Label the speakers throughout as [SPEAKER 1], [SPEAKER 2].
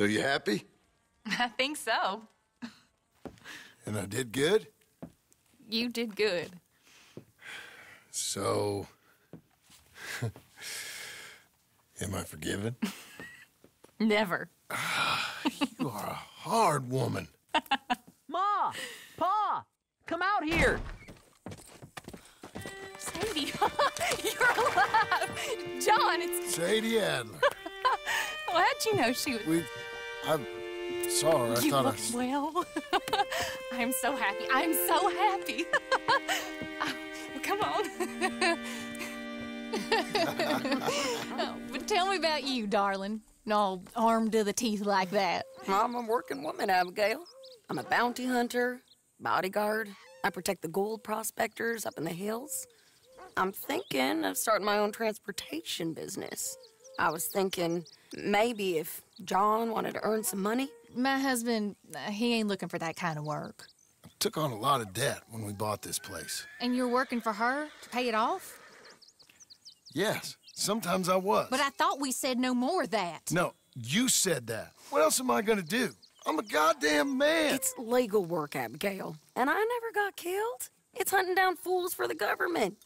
[SPEAKER 1] So you happy?
[SPEAKER 2] I think so.
[SPEAKER 1] And I did good?
[SPEAKER 2] You did good.
[SPEAKER 1] So... Am I forgiven?
[SPEAKER 2] Never.
[SPEAKER 1] Ah, you are a hard woman.
[SPEAKER 3] Ma! Pa! Come out here!
[SPEAKER 2] Sadie, you're alive! John, it's...
[SPEAKER 1] Sadie Adler.
[SPEAKER 2] Oh, how'd you know she was...
[SPEAKER 1] We... I saw her. I
[SPEAKER 2] you
[SPEAKER 1] thought
[SPEAKER 2] look
[SPEAKER 1] I...
[SPEAKER 2] well. I'm so happy. I'm so happy. Oh, come on. Oh, but tell me about you, darling. All armed to the teeth like that.
[SPEAKER 4] I'm a working woman, Abigail. I'm a bounty hunter, bodyguard. I protect the gold prospectors up in the hills. I'm thinking of starting my own transportation business. I was thinking maybe if John wanted to earn some money.
[SPEAKER 2] My husband, uh, he ain't looking for that kind of work.
[SPEAKER 1] Took on a lot of debt when we bought this place.
[SPEAKER 2] And you're working for her to pay it off?
[SPEAKER 1] Yes, sometimes I was.
[SPEAKER 2] But I thought we said no more of that.
[SPEAKER 1] No, you said that. What else am I gonna do? I'm a goddamn man.
[SPEAKER 4] It's legal work, Abigail. And I never got killed. It's hunting down fools for the government.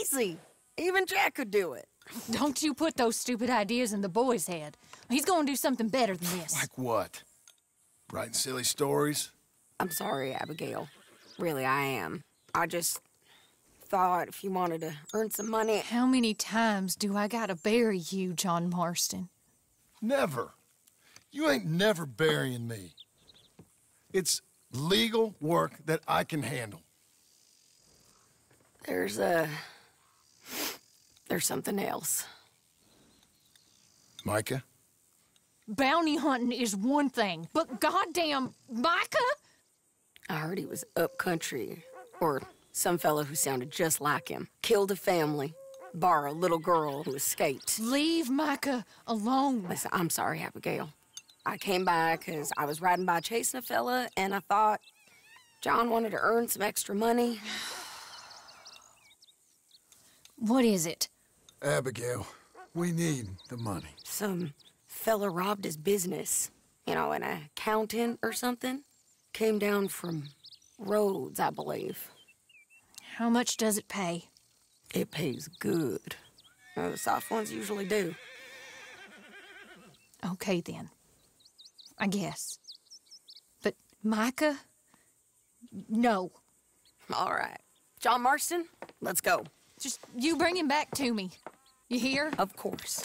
[SPEAKER 4] Easy. Even Jack could do it.
[SPEAKER 2] Don't you put those stupid ideas in the boy's head. He's gonna do something better than this.
[SPEAKER 1] Like what? Writing silly stories?
[SPEAKER 4] I'm sorry, Abigail. Really, I am. I just thought if you wanted to earn some money,
[SPEAKER 2] How many times do I gotta bury you, John Marston?
[SPEAKER 1] Never. You ain't never burying me. It's legal work that I can handle.
[SPEAKER 4] there's a. There's something else.
[SPEAKER 1] Micah?
[SPEAKER 2] Bounty hunting is one thing, but goddamn, Micah?
[SPEAKER 4] I heard he was up country, or some fellow who sounded just like him. Killed a family, bar a little girl who escaped.
[SPEAKER 2] Leave Micah alone.
[SPEAKER 4] Listen, I'm sorry, Abigail. I came by because I was riding by chasing a fella, and I thought John wanted to earn some extra money.
[SPEAKER 2] What is it?
[SPEAKER 1] Abigail, we need the money.
[SPEAKER 4] Some fella robbed his business. You know, an accountant or something. Came down from Rhodes, I believe.
[SPEAKER 2] How much does it pay?
[SPEAKER 4] It pays good. Well, the soft ones usually do.
[SPEAKER 2] Okay, then. I guess. But Micah? No.
[SPEAKER 4] All right. John Marston, let's go.
[SPEAKER 2] Just you bring him back to me. You hear?
[SPEAKER 4] Of course.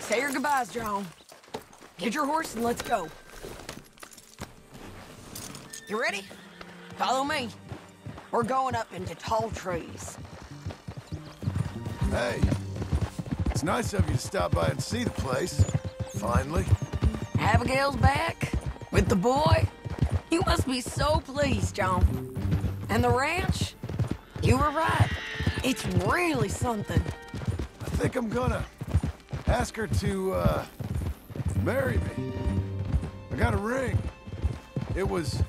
[SPEAKER 4] Say your goodbyes, John. Get your horse and let's go. You ready? Follow me. We're going up into tall trees.
[SPEAKER 1] Hey, it's nice of you to stop by and see the place. Finally.
[SPEAKER 4] Abigail's back with the boy. You must be so pleased, John. And the ranch? You were right. It's really something.
[SPEAKER 1] I think I'm gonna ask her to, uh, marry me. I got a ring. It was...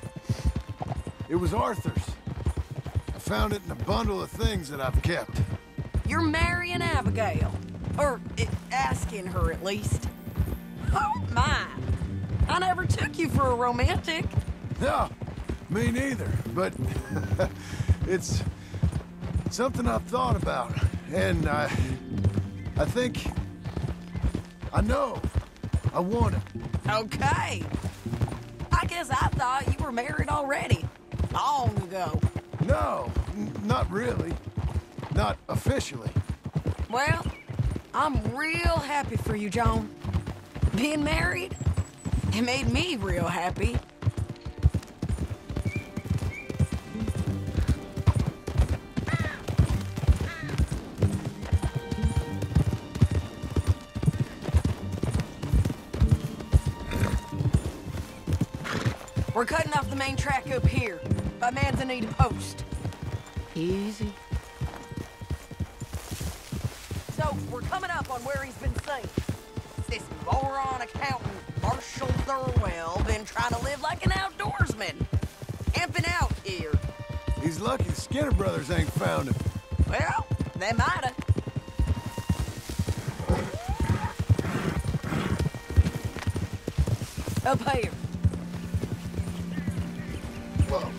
[SPEAKER 1] It was Arthur's. I found it in a bundle of things that I've kept.
[SPEAKER 4] You're marrying Abigail. Or eh, asking her, at least. Oh, my. I never took you for a romantic.
[SPEAKER 1] No, me neither, but it's something I've thought about, and I, I think, I know, I want it.
[SPEAKER 4] Okay. I guess I thought you were married already. Long ago.
[SPEAKER 1] No, not really, not officially.
[SPEAKER 4] Well, I'm real happy for you, John. Being married, it made me real happy. We're cutting off the main track up here, by Manzanita Post. Easy. So, we're coming up on where he's been seen. This moron accountant, Marshall Thurwell, been trying to live like an outdoorsman. Camping out here.
[SPEAKER 1] He's lucky the Skinner brothers ain't found him.
[SPEAKER 4] Well, they might have. Up here. Whoa.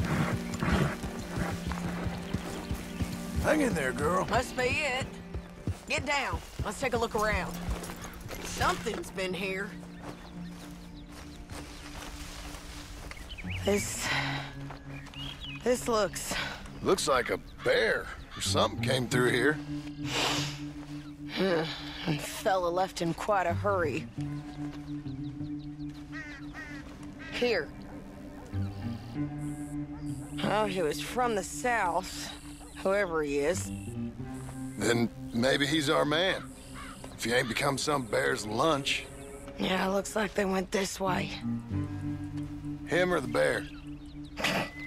[SPEAKER 1] Hang in there, girl.
[SPEAKER 4] Must be it. Get down. Let's take a look around. Something's been here. This... This looks...
[SPEAKER 1] Looks like a bear or something came through here.
[SPEAKER 4] and Fella left in quite a hurry. Here. Oh, he was from the south. Whoever he is.
[SPEAKER 1] Then maybe he's our man. If he ain't become some bear's lunch.
[SPEAKER 4] Yeah, looks like they went this way.
[SPEAKER 1] Him or the bear?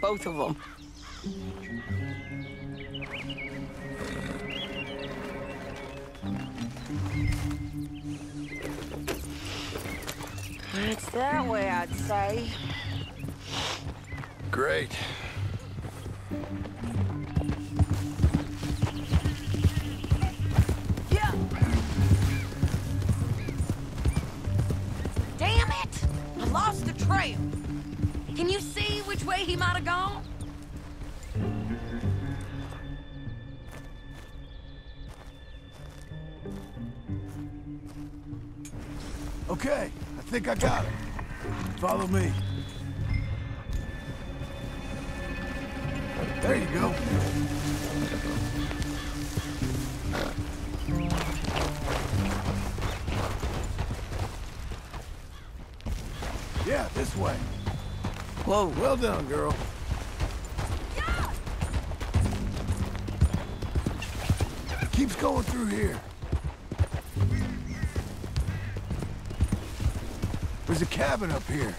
[SPEAKER 4] Both of them. It's that way, I'd say.
[SPEAKER 1] Great.
[SPEAKER 4] Yeah. Damn it! I lost the trail. Can you see which way he might have gone?
[SPEAKER 1] Okay, I think I got it. Follow me. There you go. Yeah, this way. Well done, girl. Keeps going through here. There's a cabin up here.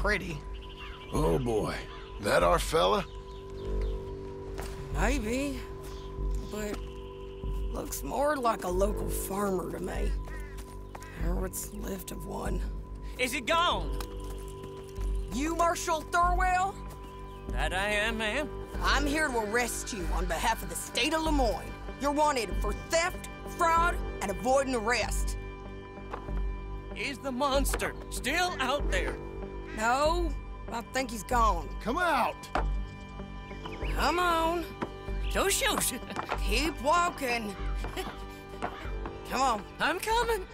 [SPEAKER 4] Pretty.
[SPEAKER 1] Oh boy. That our fella?
[SPEAKER 4] Maybe. But looks more like a local farmer to me. Or what's left of one.
[SPEAKER 5] Is it gone?
[SPEAKER 4] You Marshall Thurwell?
[SPEAKER 5] That I am, ma'am.
[SPEAKER 4] I'm here to arrest you on behalf of the state of Lemoyne. You're wanted for theft, fraud, and avoiding arrest.
[SPEAKER 5] Is the monster still out there?
[SPEAKER 4] No, I think he's gone.
[SPEAKER 1] Come out!
[SPEAKER 4] Come on,
[SPEAKER 5] shoot.
[SPEAKER 4] keep walking. Come on.
[SPEAKER 5] I'm coming.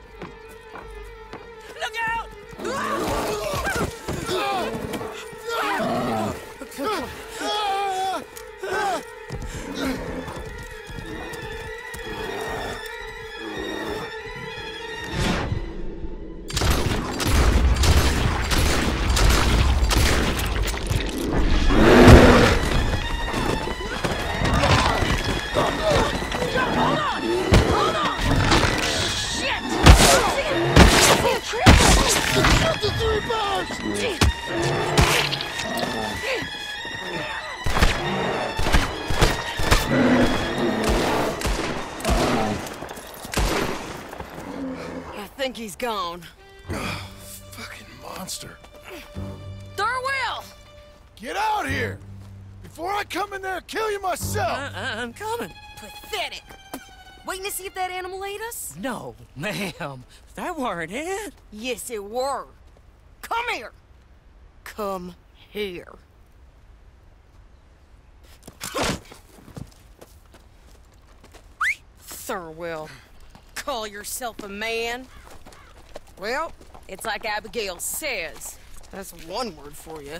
[SPEAKER 5] Look out!
[SPEAKER 4] I think he's gone.
[SPEAKER 1] Oh, Fucking monster.
[SPEAKER 4] Thurwell!
[SPEAKER 1] Get out here! Before I come in there and kill you myself!
[SPEAKER 5] I- I'm coming.
[SPEAKER 4] Pathetic. Waiting to see if that animal ate us?
[SPEAKER 5] No, ma'am. That weren't it.
[SPEAKER 4] Yes, it were. Come here. Come here. Thurwell, call yourself a man? Well, it's like Abigail says. That's one word for you.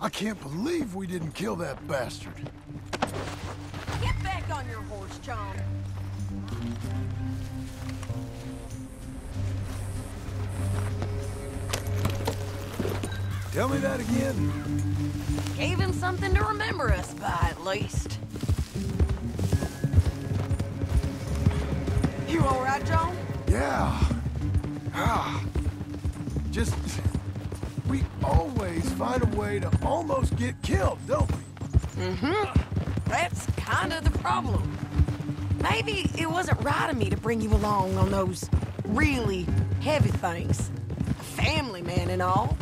[SPEAKER 1] I can't believe we didn't kill that bastard.
[SPEAKER 4] Get on John.
[SPEAKER 1] Tell me that again.
[SPEAKER 4] Gave him something to remember us by, at least. You all right, John?
[SPEAKER 1] Yeah. Ah. Just... We always find a way to almost get killed, don't we? Mm-hmm.
[SPEAKER 4] That's kind of the problem. Maybe it wasn't right of me to bring you along on those really heavy things. A family man and all.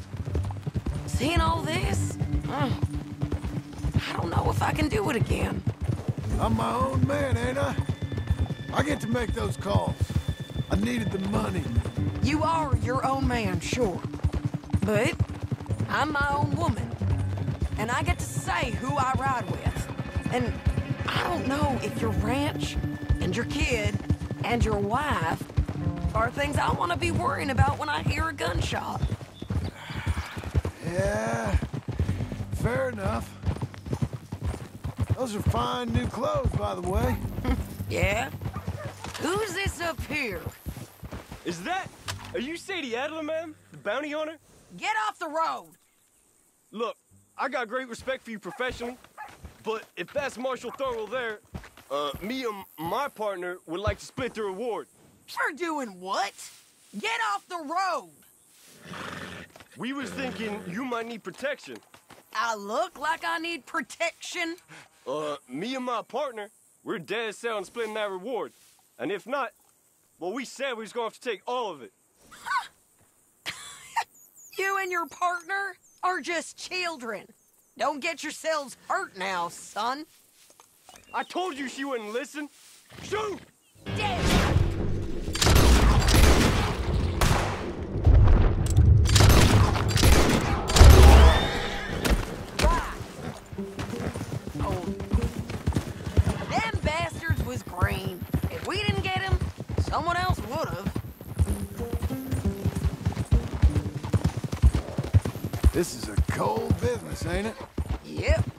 [SPEAKER 4] Seeing all this, I don't know if I can do it again.
[SPEAKER 1] I'm my own man, ain't I? I get to make those calls. I needed the money.
[SPEAKER 4] You are your own man, sure. But I'm my own woman. And I get to say who I ride with. And I don't know if your ranch and your kid and your wife are things I want to be worrying about when I hear a gunshot.
[SPEAKER 1] Yeah, fair enough. Those are fine new clothes, by the way.
[SPEAKER 4] Yeah? Who's this up here?
[SPEAKER 6] Is that... Are you Sadie Adler, ma'am? The bounty hunter?
[SPEAKER 4] Get off the road!
[SPEAKER 6] Look, I got great respect for you professionally, but if that's Marshall Thurwell there, uh, me and my partner would like to split the reward.
[SPEAKER 4] You're doing what? Get off the road!
[SPEAKER 6] We was thinking you might need protection.
[SPEAKER 4] I look like I need protection.
[SPEAKER 6] Uh, me and my partner, we're dead set on splitting that reward. And if not, well, we said we was gonna have to take all of it.
[SPEAKER 4] You and your partner are just children. Don't get yourselves hurt now, son.
[SPEAKER 6] I told you she wouldn't listen. Shoot!
[SPEAKER 4] Dead. Right. Oh. Bastards was green. If we didn't get him, someone else would have.
[SPEAKER 1] This is a cold business, ain't it?
[SPEAKER 4] Yep.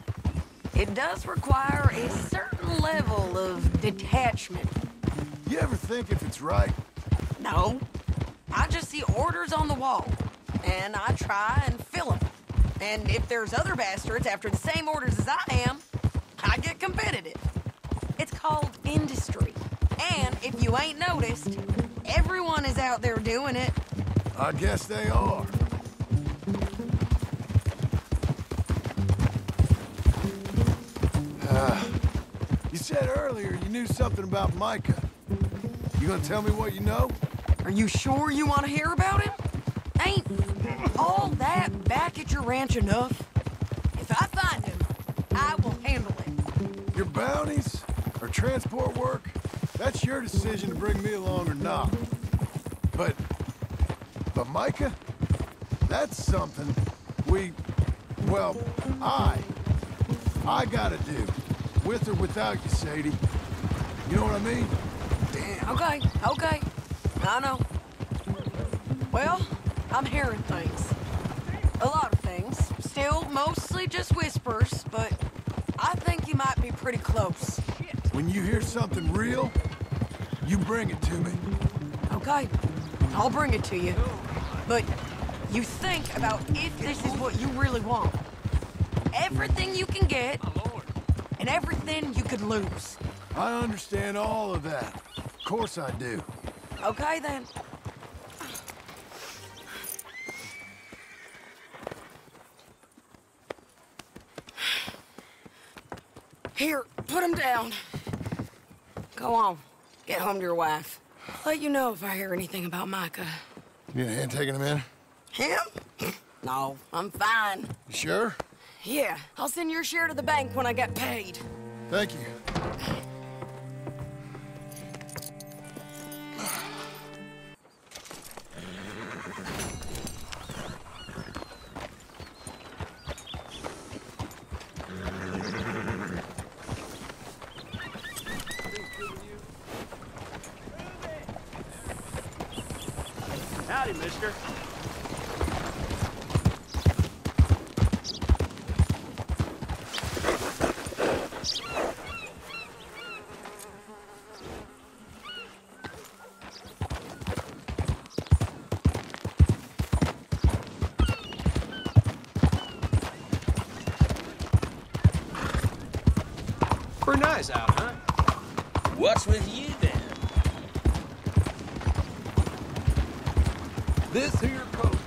[SPEAKER 4] It does require a certain level of detachment.
[SPEAKER 1] You ever think if it's right?
[SPEAKER 4] No. I just see orders on the wall, and I try and fill them. And if there's other bastards after the same orders as I am, I get competitive. It's called industry. And if you ain't noticed, everyone is out there doing it.
[SPEAKER 1] I guess they are. Uh, you said earlier you knew something about Micah. You gonna tell me what you know?
[SPEAKER 4] Are you sure you want to hear about him? Ain't all that back at your ranch enough? If I find him, I will handle it.
[SPEAKER 1] Your bounties or transport work, that's your decision to bring me along or not. But, but Micah, that's something we, well, I, I gotta do, with or without you, Sadie. You know what I mean? Damn.
[SPEAKER 4] Okay, okay. I know. Well, I'm hearing things. A lot of things. Still mostly just whispers, but I think you might be pretty close.
[SPEAKER 1] When you hear something real, you bring it to me.
[SPEAKER 4] Okay, I'll bring it to you. But you think about if this is what you really want. Everything you can get, and everything you could lose.
[SPEAKER 1] I understand all of that. Of course I do.
[SPEAKER 4] Okay, then. Here, put him down. Go on. Get home to your wife. Let you know if I hear anything about Micah.
[SPEAKER 1] You need a hand taking him in?
[SPEAKER 4] Him? No, I'm fine.
[SPEAKER 1] You sure?
[SPEAKER 4] Yeah, I'll send your share to the bank when I get paid.
[SPEAKER 1] Thank you.
[SPEAKER 6] Howdy, mister.
[SPEAKER 5] Lanai. out, huh?
[SPEAKER 7] What's with you then? This here
[SPEAKER 1] coat